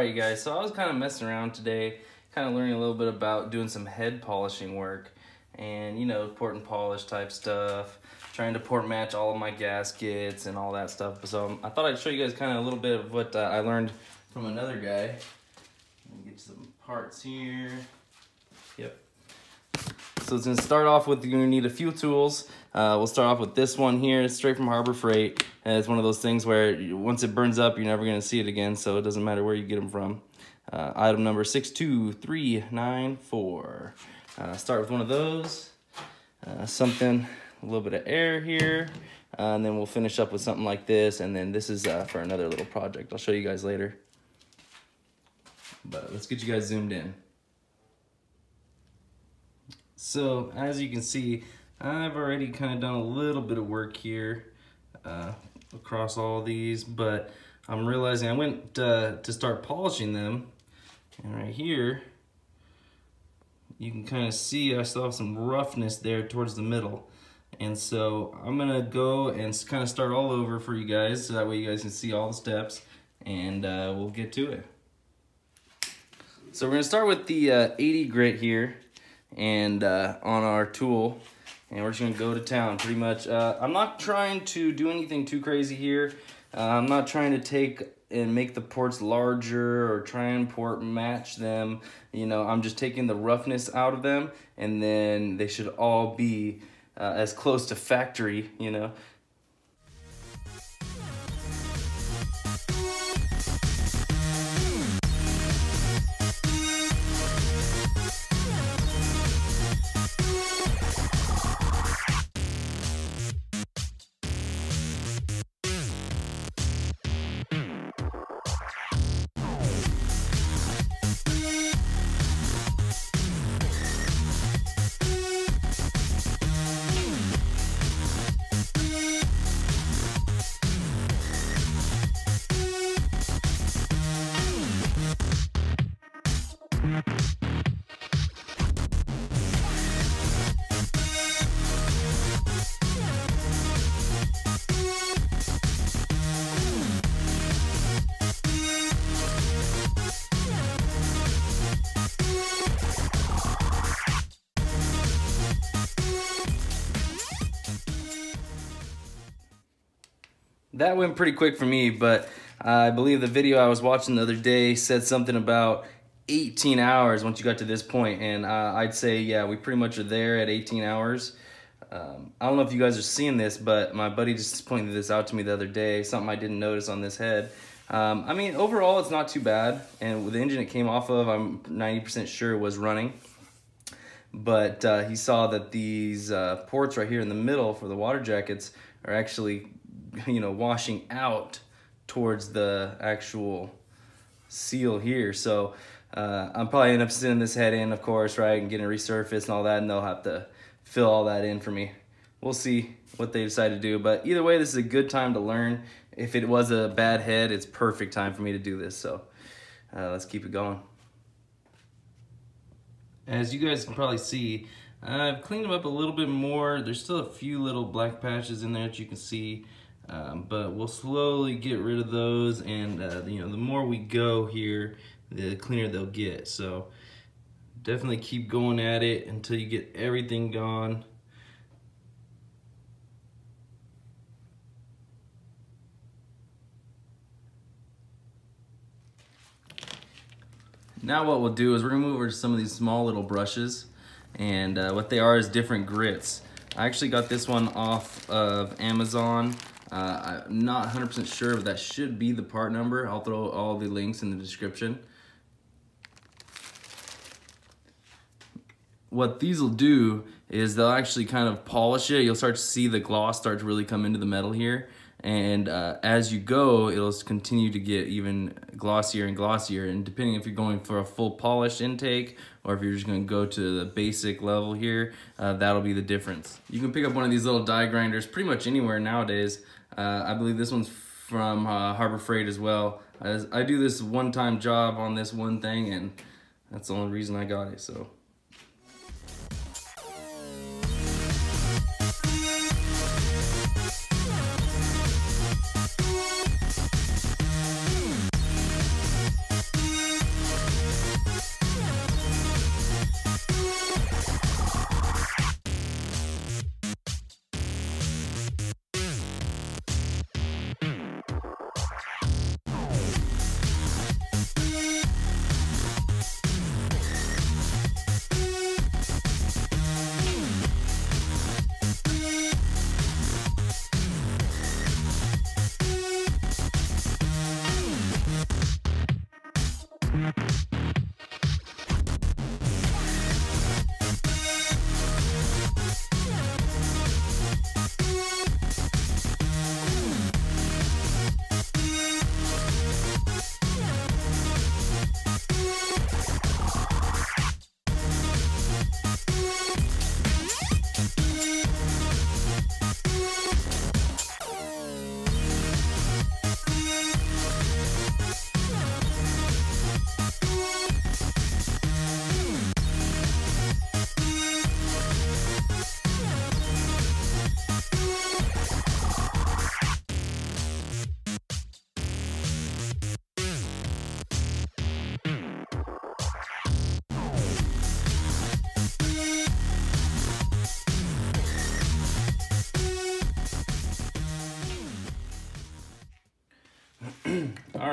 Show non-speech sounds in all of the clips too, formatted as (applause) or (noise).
Alright guys, so I was kind of messing around today, kind of learning a little bit about doing some head polishing work and you know, port and polish type stuff, trying to port match all of my gaskets and all that stuff. So I thought I'd show you guys kind of a little bit of what uh, I learned from another guy. Get some parts here. Yep. So it's gonna start off with, you're gonna need a few tools. Uh, we'll start off with this one here, straight from Harbor Freight. And it's one of those things where once it burns up, you're never gonna see it again, so it doesn't matter where you get them from. Uh, item number 62394. Uh, start with one of those. Uh, something, a little bit of air here. Uh, and then we'll finish up with something like this. And then this is uh, for another little project. I'll show you guys later. But let's get you guys zoomed in. So as you can see, I've already kind of done a little bit of work here uh, across all these, but I'm realizing I went uh, to start polishing them, and right here, you can kind of see I still have some roughness there towards the middle. And so I'm gonna go and kind of start all over for you guys, so that way you guys can see all the steps, and uh, we'll get to it. So we're gonna start with the uh, 80 grit here, and uh, on our tool and we're just gonna go to town pretty much. Uh, I'm not trying to do anything too crazy here. Uh, I'm not trying to take and make the ports larger or try and port match them. You know, I'm just taking the roughness out of them and then they should all be uh, as close to factory, you know, that went pretty quick for me, but I believe the video I was watching the other day said something about 18 hours once you got to this point, and uh, I'd say, yeah, we pretty much are there at 18 hours. Um, I don't know if you guys are seeing this, but my buddy just pointed this out to me the other day, something I didn't notice on this head. Um, I mean, overall, it's not too bad, and with the engine it came off of, I'm 90% sure it was running. But uh, he saw that these uh, ports right here in the middle for the water jackets are actually (laughs) you know, washing out towards the actual seal here. So uh, I'm probably end up sending this head in, of course, right, and getting resurfaced and all that, and they'll have to fill all that in for me. We'll see what they decide to do, but either way, this is a good time to learn. If it was a bad head, it's perfect time for me to do this, so uh, let's keep it going. As you guys can probably see, I've cleaned them up a little bit more. There's still a few little black patches in there that you can see. Um, but we'll slowly get rid of those and uh, you know the more we go here the cleaner they'll get. So definitely keep going at it until you get everything gone. Now what we'll do is we're gonna move over to some of these small little brushes and uh, what they are is different grits. I actually got this one off of Amazon uh, I'm not 100% sure, but that should be the part number. I'll throw all the links in the description. What these will do is they'll actually kind of polish it. You'll start to see the gloss start to really come into the metal here. And uh, as you go, it'll continue to get even glossier and glossier. And depending if you're going for a full polish intake or if you're just gonna go to the basic level here, uh, that'll be the difference. You can pick up one of these little die grinders pretty much anywhere nowadays. Uh, I believe this one's from uh, Harbor Freight as well. I, I do this one-time job on this one thing, and that's the only reason I got it, so.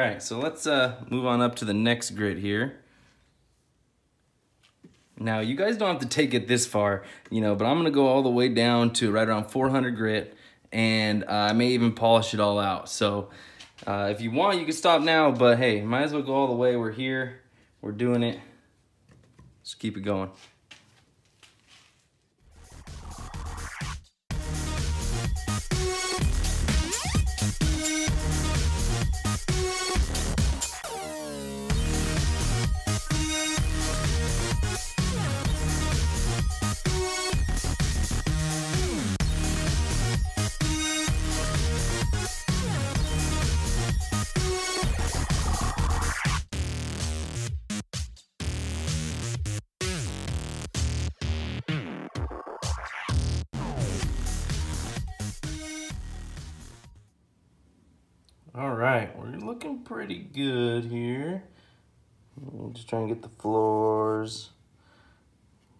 Right, so let's uh, move on up to the next grit here. Now, you guys don't have to take it this far, you know, but I'm gonna go all the way down to right around 400 grit, and uh, I may even polish it all out. So uh, if you want, you can stop now, but hey, might as well go all the way. We're here, we're doing it. Let's keep it going. All right, we're looking pretty good here. I'm just trying to get the floors,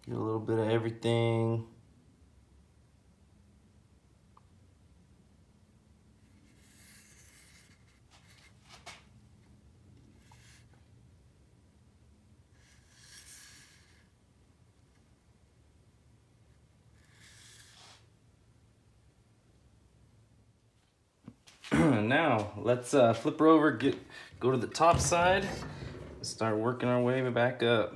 get a little bit of everything. (clears throat) now let's uh, flip her over, get go to the top side, start working our way back up.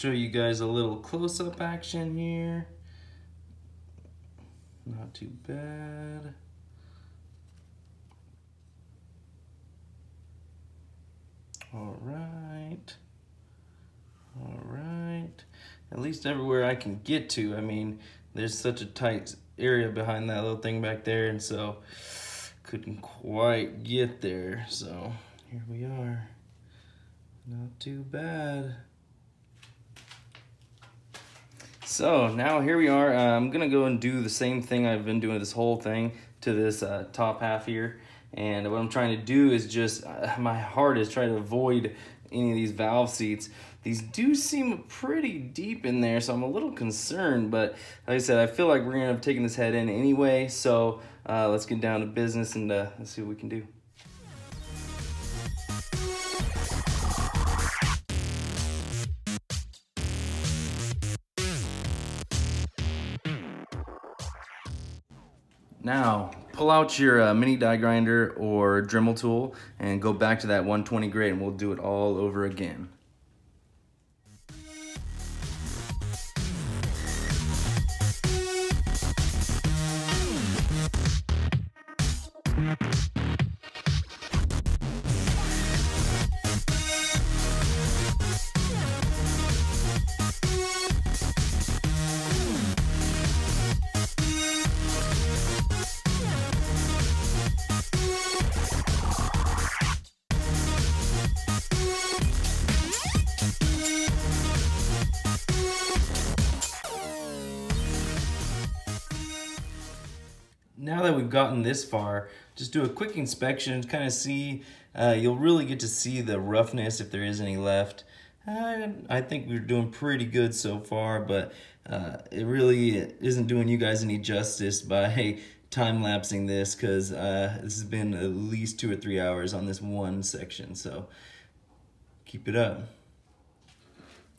Show you guys a little close-up action here. Not too bad. All right. All right. At least everywhere I can get to. I mean, there's such a tight area behind that little thing back there, and so couldn't quite get there. So here we are. Not too bad. So now here we are. Uh, I'm gonna go and do the same thing I've been doing this whole thing to this uh, top half here. And what I'm trying to do is just, uh, my heart is trying to avoid any of these valve seats. These do seem pretty deep in there, so I'm a little concerned, but like I said, I feel like we're gonna have taken this head in anyway, so uh, let's get down to business and uh, let's see what we can do. Now, pull out your uh, mini die grinder or Dremel tool and go back to that 120 grit and we'll do it all over again. We've gotten this far, just do a quick inspection, kind of see, uh, you'll really get to see the roughness if there is any left. I think we're doing pretty good so far, but uh, it really isn't doing you guys any justice by time lapsing this because uh, this has been at least two or three hours on this one section. So keep it up.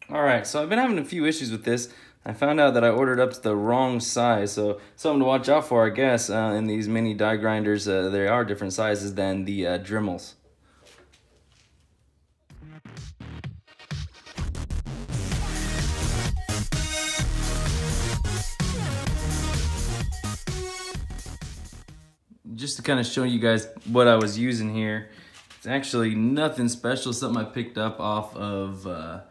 All right, so I've been having a few issues with this. I found out that I ordered up to the wrong size, so something to watch out for, I guess, uh, in these mini die grinders. Uh, they are different sizes than the uh, Dremels. Just to kind of show you guys what I was using here, it's actually nothing special, something I picked up off of uh,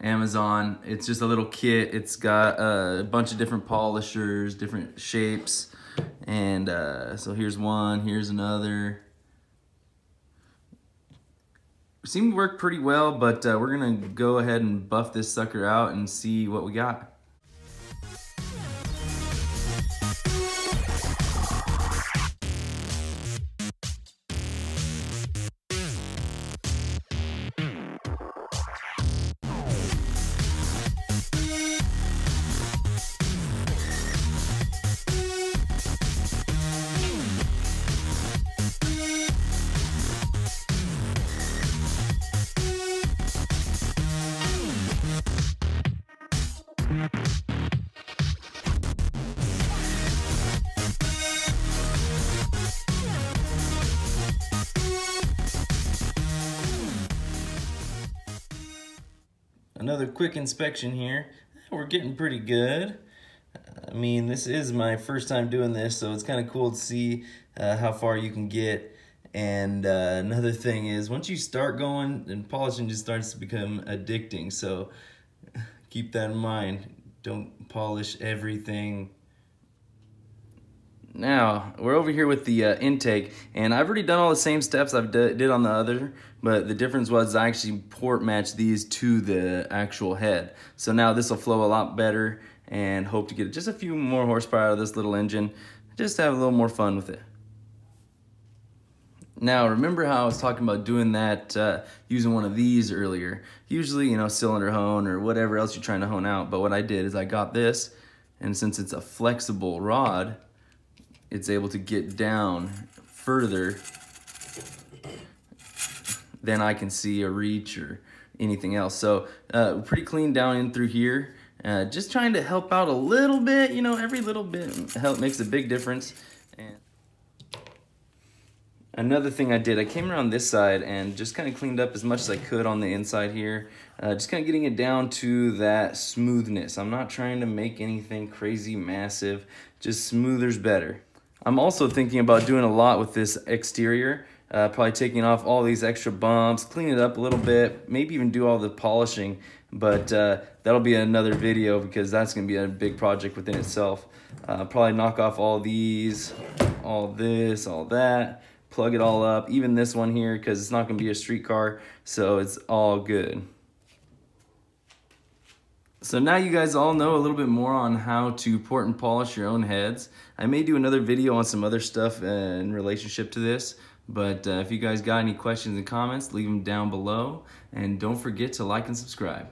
Amazon. It's just a little kit. It's got a bunch of different polishers, different shapes. And uh, so here's one, here's another. Seem to work pretty well, but uh, we're gonna go ahead and buff this sucker out and see what we got. Another quick inspection here. We're getting pretty good. I mean, this is my first time doing this, so it's kind of cool to see uh, how far you can get. And uh, another thing is, once you start going, and polishing just starts to become addicting. So keep that in mind. Don't polish everything now, we're over here with the uh, intake, and I've already done all the same steps I've did on the other, but the difference was I actually port matched these to the actual head. So now this will flow a lot better and hope to get just a few more horsepower out of this little engine, just have a little more fun with it. Now, remember how I was talking about doing that uh, using one of these earlier? Usually, you know, cylinder hone or whatever else you're trying to hone out, but what I did is I got this, and since it's a flexible rod, it's able to get down further than I can see a reach or anything else. So uh, pretty clean down in through here. Uh, just trying to help out a little bit, you know, every little bit help makes a big difference. And another thing I did, I came around this side and just kind of cleaned up as much as I could on the inside here. Uh, just kind of getting it down to that smoothness. I'm not trying to make anything crazy massive, just smoother's better. I'm also thinking about doing a lot with this exterior. Uh, probably taking off all these extra bumps, clean it up a little bit, maybe even do all the polishing. But uh, that'll be another video because that's going to be a big project within itself. Uh, probably knock off all these, all this, all that, plug it all up, even this one here because it's not going to be a street car, so it's all good. So now you guys all know a little bit more on how to port and polish your own heads. I may do another video on some other stuff in relationship to this, but uh, if you guys got any questions and comments, leave them down below. And don't forget to like and subscribe.